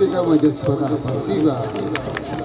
Obrigado. a desfogar passiva.